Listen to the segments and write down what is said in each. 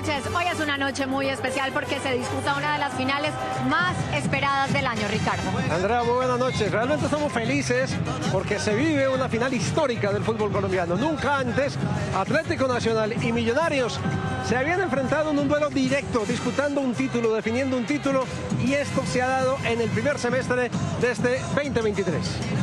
noches. Hoy es una noche muy especial porque se disputa una de las finales más esperadas del año, Ricardo. Andrea, muy buenas noches. Realmente estamos felices porque se vive una final histórica del fútbol colombiano. Nunca antes Atlético Nacional y Millonarios se habían enfrentado en un duelo directo, disputando un título, definiendo un título, y esto se ha dado en el primer semestre de este 2023.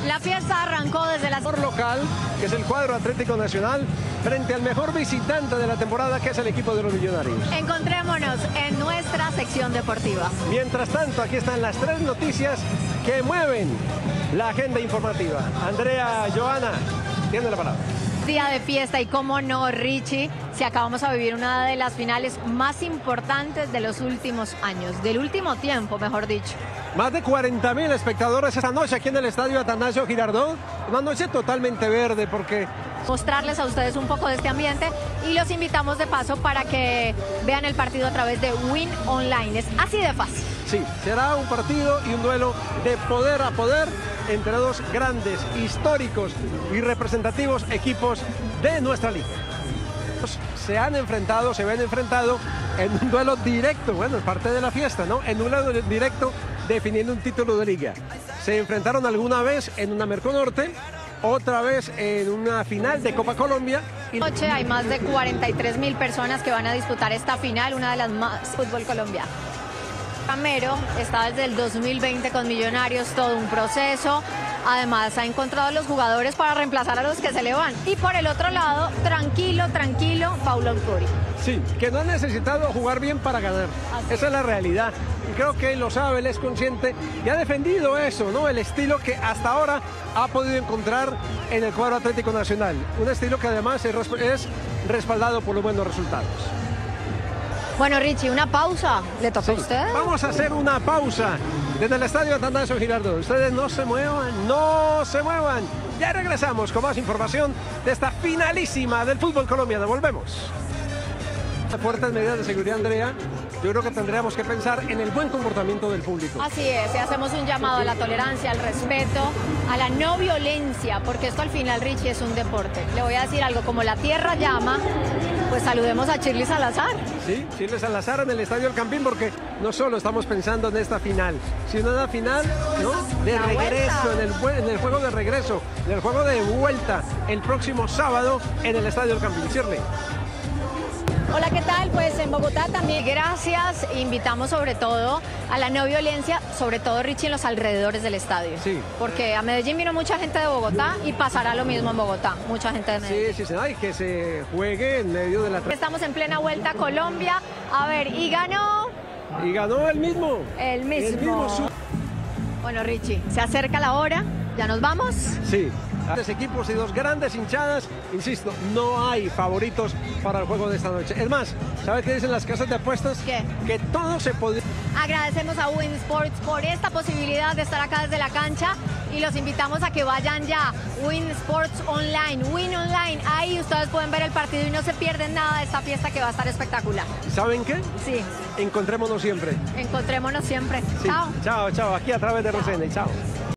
La fiesta arrancó desde la... Por local, que es el cuadro Atlético Nacional, frente al mejor visitante de la temporada, que es el equipo de los Millonarios. Encontrémonos en nuestra sección deportiva. Mientras tanto, aquí están las tres noticias que mueven la agenda informativa. Andrea, Joana, tiene la palabra día de fiesta y cómo no, Richie, si acabamos a vivir una de las finales más importantes de los últimos años, del último tiempo, mejor dicho. Más de 40 mil espectadores esta noche aquí en el estadio Atanasio Girardot. Una noche totalmente verde porque... Mostrarles a ustedes un poco de este ambiente y los invitamos de paso para que vean el partido a través de Win Online. Es así de fácil. Sí, será un partido y un duelo de poder a poder entre dos grandes, históricos y representativos equipos de nuestra liga. Se han enfrentado, se ven enfrentado en un duelo directo, bueno, es parte de la fiesta, ¿no? En un duelo directo definiendo un título de liga. Se enfrentaron alguna vez en una Merconorte, otra vez en una final de Copa Colombia. Noche hay más de 43 mil personas que van a disputar esta final, una de las más fútbol colombiano. Camero está desde el 2020 con Millonarios, todo un proceso. Además, ha encontrado a los jugadores para reemplazar a los que se le van. Y por el otro lado, tranquilo, tranquilo, Paulo Autori. Sí, que no ha necesitado jugar bien para ganar. Esa es la realidad. Y creo que él lo sabe, él es consciente y ha defendido eso, ¿no? El estilo que hasta ahora ha podido encontrar en el cuadro Atlético Nacional. Un estilo que además es respaldado por los buenos resultados. Bueno, Richie, una pausa. ¿Le toca a usted? Vamos a hacer una pausa desde el estadio Atanasio Girardo. Ustedes no se muevan, no se muevan. Ya regresamos con más información de esta finalísima del fútbol colombiano. Volvemos. Fuertes medidas de seguridad, Andrea. Yo creo que tendríamos que pensar en el buen comportamiento del público. Así es, y hacemos un llamado a la tolerancia, al respeto, a la no violencia, porque esto al final, Richie, es un deporte. Le voy a decir algo, como la tierra llama, pues saludemos a Shirley Salazar. Sí, Shirley Salazar en el Estadio El Campín, porque no solo estamos pensando en esta final, sino en la final de regreso, en el, en el, juego de regreso, en el juego de vuelta, el próximo sábado en el Estadio El Campín. Shirley. Hola, ¿qué tal? Pues en Bogotá también gracias. Invitamos sobre todo a la no violencia, sobre todo Richie en los alrededores del estadio. Sí. Porque a Medellín vino mucha gente de Bogotá y pasará lo mismo en Bogotá, mucha gente de Medellín. Sí, sí, sí, y que se juegue en medio de la... Estamos en plena vuelta a Colombia. A ver, y ganó... Y ganó el mismo. El mismo. El mismo. Bueno, Richie, se acerca la hora. ¿Ya nos vamos? Sí. Tres equipos y dos grandes hinchadas. Insisto, no hay favoritos para el juego de esta noche. Es más, ¿sabes qué dicen las casas de apuestas? ¿Qué? Que todo se podría... Agradecemos a Win Sports por esta posibilidad de estar acá desde la cancha y los invitamos a que vayan ya. Win Sports Online, Win Online. Ahí ustedes pueden ver el partido y no se pierden nada de esta fiesta que va a estar espectacular. ¿Saben qué? Sí. Encontrémonos siempre. Encontrémonos siempre. Sí. Chao. Chao, chao. Aquí a través de Rosene. Chao.